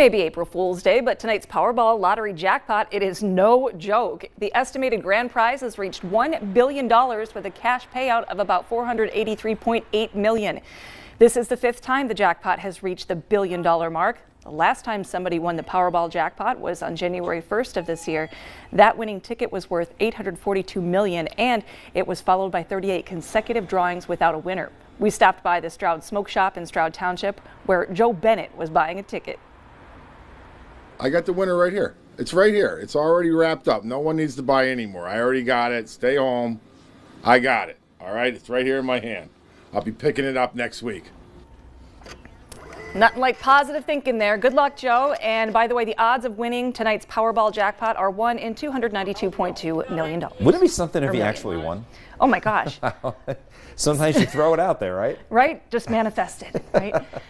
Maybe April Fool's Day, but tonight's Powerball lottery jackpot, it is no joke. The estimated grand prize has reached $1 billion with a cash payout of about 483.8 million. This is the fifth time the jackpot has reached the billion dollar mark. The last time somebody won the Powerball jackpot was on January 1st of this year. That winning ticket was worth 842 million, and it was followed by 38 consecutive drawings without a winner. We stopped by the Stroud Smoke Shop in Stroud Township where Joe Bennett was buying a ticket. I got the winner right here. It's right here. It's already wrapped up. No one needs to buy anymore. I already got it. Stay home. I got it. All right. It's right here in my hand. I'll be picking it up next week. Nothing like positive thinking there. Good luck, Joe. And by the way, the odds of winning tonight's Powerball jackpot are 1 in $292.2 million. Wouldn't it be something if he actually won? Oh my gosh. Sometimes you throw it out there, right? right? Just manifest it, right?